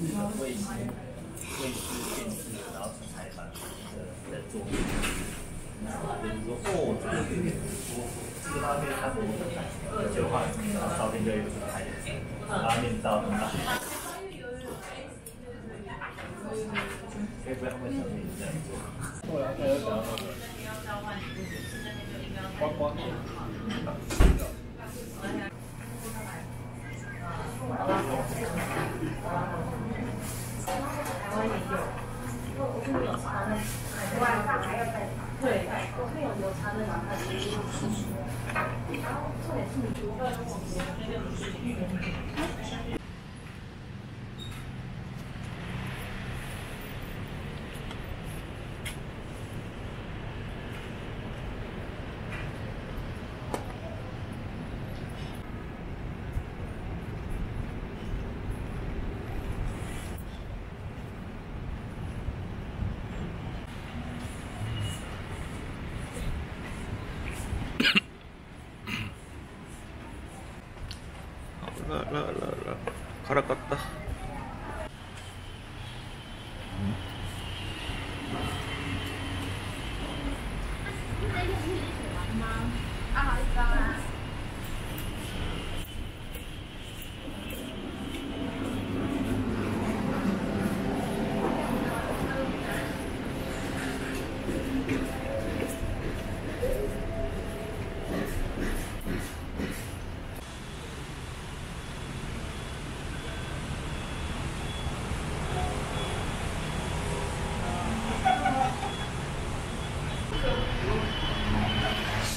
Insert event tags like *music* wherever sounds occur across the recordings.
位置、位置、位置，然后是采访的在做。然后如果我觉得个舒服，这边他不怎么拍，就换，然后照片就有什拍的，拉面照很大。后来他又讲什么？光好的。台湾也有，因为不是有他们，台湾还要再对，都没好吃。然后 Um,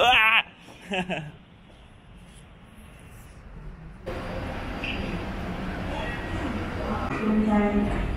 à. *laughs*